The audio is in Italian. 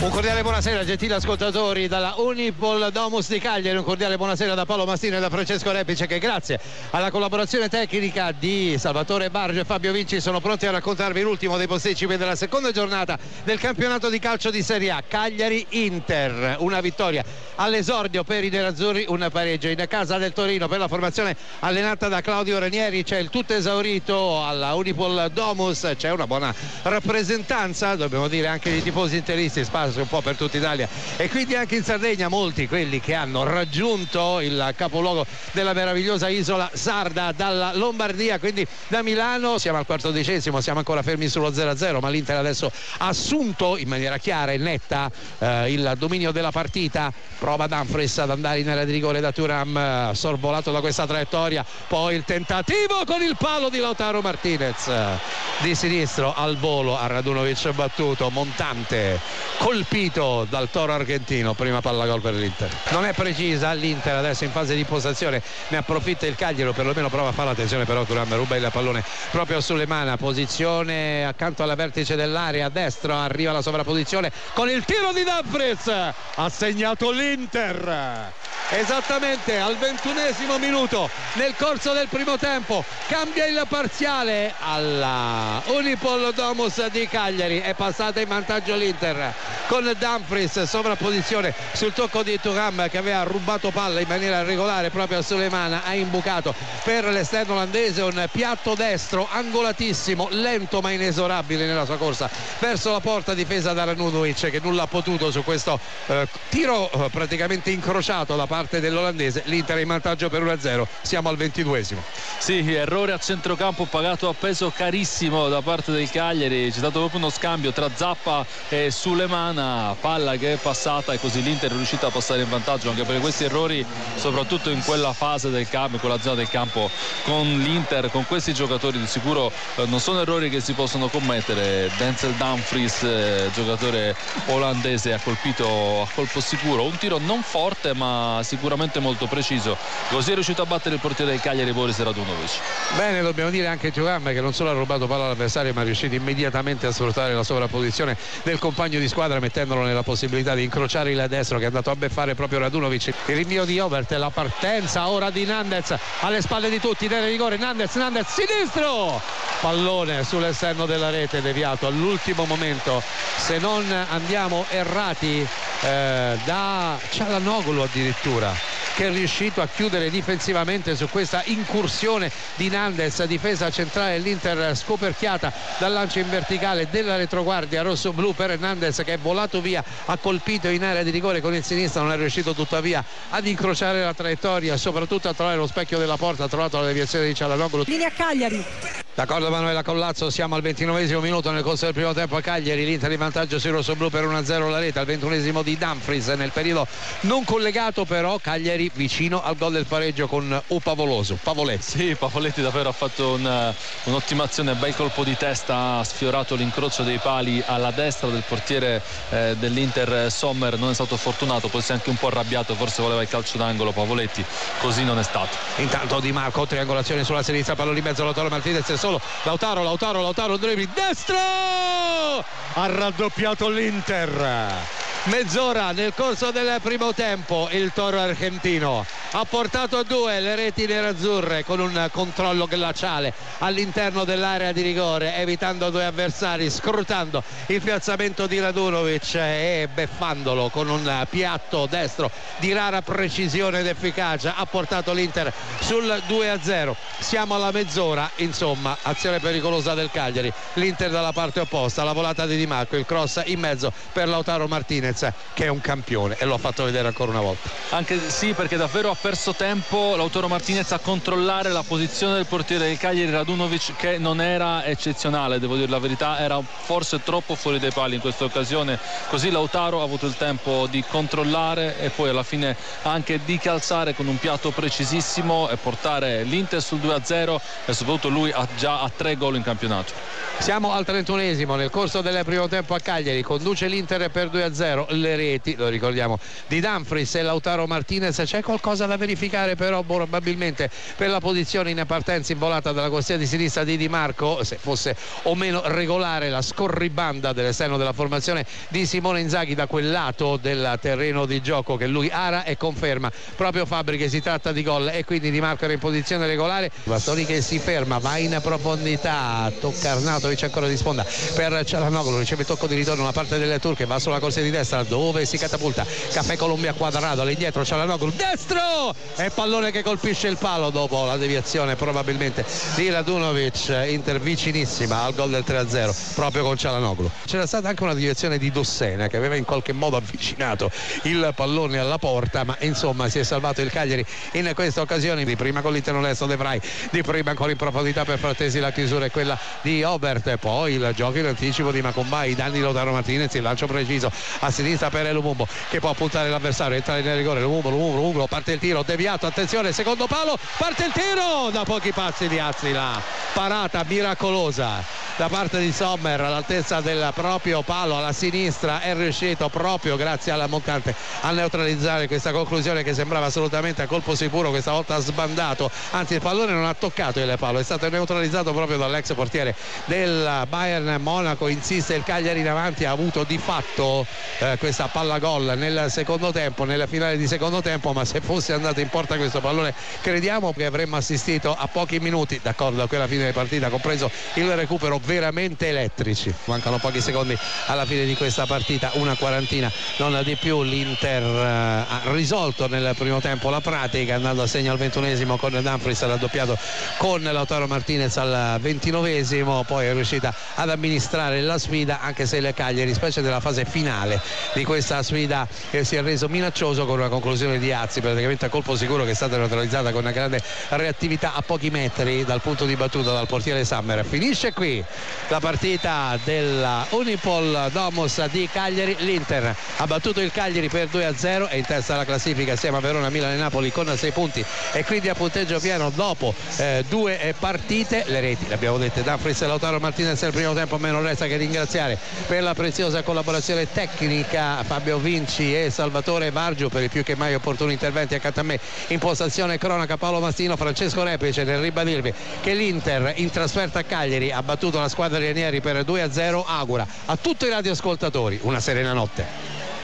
Un cordiale buonasera gentili ascoltatori dalla Unipol Domus di Cagliari, un cordiale buonasera da Paolo Mastino e da Francesco Repice che grazie alla collaborazione tecnica di Salvatore Bargio e Fabio Vinci sono pronti a raccontarvi l'ultimo dei posticipi della seconda giornata del campionato di calcio di Serie A. Cagliari-Inter, una vittoria all'esordio per i nerazzurri, un pareggio in casa del Torino per la formazione allenata da Claudio Ranieri, c'è il tutto esaurito alla Unipol Domus, c'è una buona rappresentanza, dobbiamo dire anche di tifosi interisti, spazio un po' per tutta Italia. E quindi anche in Sardegna molti quelli che hanno raggiunto il capoluogo della meravigliosa isola sarda dalla Lombardia quindi da Milano siamo al quattordicesimo siamo ancora fermi sullo 0-0 ma l'Inter adesso ha assunto in maniera chiara e netta eh, il dominio della partita. Prova Danfres ad andare in area di rigore da Turam sorvolato da questa traiettoria. Poi il tentativo con il palo di Lautaro Martinez di sinistro al volo. A Radunovic battuto montante col colpito dal toro argentino prima palla gol per l'Inter. Non è precisa l'Inter adesso in fase di posazione ne approfitta il Cagliari o perlomeno prova a fare attenzione però Turam ruba il pallone proprio sulle mani posizione accanto alla vertice dell'area a destra arriva la sovrapposizione con il tiro di Danfres ha segnato l'Inter esattamente al ventunesimo minuto nel corso del primo tempo cambia il parziale. Alla Unipol Domus di Cagliari è passata in vantaggio l'Inter con Dumfries sovrapposizione sul tocco di Turam che aveva rubato palla in maniera regolare proprio a Sulemana ha imbucato per l'esterno olandese un piatto destro angolatissimo lento ma inesorabile nella sua corsa verso la porta difesa da Ranunovic che nulla ha potuto su questo eh, tiro eh, praticamente incrociato da parte dell'olandese l'Inter è in vantaggio per 1-0 siamo al 22esimo sì errore a centrocampo pagato a peso carissimo da parte del Cagliari. C'è stato proprio uno scambio tra Zappa e Sulemana. Palla che è passata e così l'Inter è riuscita a passare in vantaggio anche perché questi errori soprattutto in quella fase del campo, in quella zona del campo con l'Inter, con questi giocatori di sicuro eh, non sono errori che si possono commettere. Denzel Dumfries eh, giocatore olandese ha colpito a colpo sicuro. Un tiro non forte ma sicuramente molto preciso. Così è riuscito a battere il portiere del Cagliari Boris Radunovic. Bene dobbiamo dire anche Giovanni che non solo ha rubato palla all'avversario ma è riuscito immediatamente a sfruttare la sovrapposizione del compagno di squadra mettendolo nella possibilità di incrociare il destro che è andato a beffare proprio Radunovic. Il rinvio di Overt la partenza ora di Nandez alle spalle di tutti nel rigore Nandez Nandez sinistro! Pallone sull'esterno della rete deviato all'ultimo momento. Se non andiamo errati eh, da Cialanoglu addirittura che è riuscito a chiudere difensivamente su questa incursione di Nandes difesa centrale dell'Inter scoperchiata dal lancio in verticale della retroguardia rosso-blu per Nandes che è volato via ha colpito in area di rigore con il sinistro non è riuscito tuttavia ad incrociare la traiettoria soprattutto a trovare lo specchio della porta ha trovato la deviazione di Cialanoglu linea Cagliari D'accordo Manuela Collazzo, siamo al 29 minuto nel corso del primo tempo a Cagliari, l'Inter in vantaggio sui rossoblù per 1-0 la rete, al 21 di Dumfries nel periodo non collegato però Cagliari vicino al gol del pareggio con Upavoloso, Pavoletti. Sì, Pavoletti davvero ha fatto un, un'ottima azione, bel colpo di testa, ha sfiorato l'incrocio dei pali alla destra del portiere eh, dell'Inter Sommer, non è stato fortunato, poi si è anche un po' arrabbiato, forse voleva il calcio d'angolo Pavoletti, così non è stato. Intanto Di Marco, triangolazione sulla sinistra, pallone in mezzo, Lautaro Martinez solo Lautaro, Lautaro, Lautaro, dribbling destro! Ha raddoppiato l'Inter mezz'ora nel corso del primo tempo il toro argentino ha portato a due le reti nerazzurre con un controllo glaciale all'interno dell'area di rigore evitando due avversari scrutando il piazzamento di Radunovic e beffandolo con un piatto destro di rara precisione ed efficacia. Ha portato l'Inter sul 2-0 siamo alla mezz'ora insomma azione pericolosa del Cagliari. l'Inter dalla parte opposta la volata di Di Marco il cross in mezzo per Lautaro Martinez che è un campione e l'ho fatto vedere ancora una volta. Anche sì perché davvero ha perso tempo Lautaro Martinez a controllare la posizione del portiere del Cagliari Radunovic che non era eccezionale devo dire la verità era forse troppo fuori dai pali in questa occasione così Lautaro ha avuto il tempo di controllare e poi alla fine anche di calzare con un piatto precisissimo e portare l'Inter sul 2-0 e soprattutto lui ha già a tre gol in campionato siamo al 31esimo nel corso del primo tempo a Cagliari conduce l'Inter per 2-0 le reti, lo ricordiamo, di Dumfries e Lautaro Martinez. C'è qualcosa cosa da verificare però probabilmente per la posizione in partenza in volata dalla corsia di sinistra di Di Marco se fosse o meno regolare la scorribanda dell'esterno della formazione di Simone Inzaghi da quel lato del terreno di gioco che lui ara e conferma. Proprio Fabri che si tratta di gol e quindi Di Marco era in posizione regolare. Bastoni che si ferma va in profondità tocca Arnautovic ancora di sponda per Cialanoglu riceve tocco di ritorno da parte delle turche va sulla corsia di destra dove si catapulta? Caffè Colombia quadrato all'indietro Cialanoglu destro e pallone che colpisce il palo dopo la deviazione probabilmente di Radunovic Inter vicinissima al gol del 3-0 proprio con Cialanoglu. C'era stata anche una deviazione di Dossena che aveva in qualche modo avvicinato il pallone alla porta ma insomma si è salvato il Cagliari in questa occasione di prima con l'interno destro De Vrij di prima ancora in profondità per Frattesi la chiusura è quella di Obert poi il gioco in anticipo di Macumbai i danni Lotaro Martinez il lancio preciso a sinistra per Lumumbo che può puntare l'avversario entrare nel rigore Lumumbo Lumumbo Lumumbo parte il tiro deviato attenzione secondo palo parte il tiro da pochi passi di Azzila parata miracolosa da parte di Sommer all'altezza del proprio palo alla sinistra è riuscito proprio grazie alla montante a neutralizzare questa conclusione che sembrava assolutamente a colpo sicuro questa volta sbandato. Anzi il pallone non ha toccato il palo è stato neutralizzato proprio dall'ex portiere del Bayern Monaco insiste il Cagliari in avanti ha avuto di fatto eh, questa palla gol nel secondo tempo nella finale di secondo tempo ma se fosse andato in porta questo pallone crediamo che avremmo assistito a pochi minuti d'accordo a quella fine di partita compreso il recupero veramente elettrici. Mancano pochi secondi alla fine di questa partita una quarantina non di più. l'Inter eh, ha risolto nel primo tempo la pratica andando a segno al ventunesimo con Dumfries raddoppiato con Lautaro Martinez al ventinovesimo poi è riuscita ad amministrare la sfida anche se il Cagliari specie nella fase finale di questa sfida eh, si è reso minaccioso con una conclusione di Azzi praticamente a colpo sicuro che è stata neutralizzata con una grande reattività a pochi metri dal punto di battuta dal portiere Summer finisce qui la partita della Unipol Domus di Cagliari l'Inter ha battuto il Cagliari per 2 a 0 è in testa alla classifica assieme a Verona, Milano e Napoli con 6 punti e quindi a punteggio pieno dopo eh, due eh, partite. Le reti le abbiamo dette da Fritz e Lautaro Martinez nel primo tempo meno resta che ringraziare per la preziosa collaborazione tecnica Fabio Vinci e Salvatore Vargio per i più che mai opportuni interventi accanto a me. In postazione cronaca Paolo Mastino Francesco Repice nel ribadirvi che l'Inter in trasferta a Cagliari ha battuto la squadra Ranieri per 2 a 0 augura a tutti i radioascoltatori una serena notte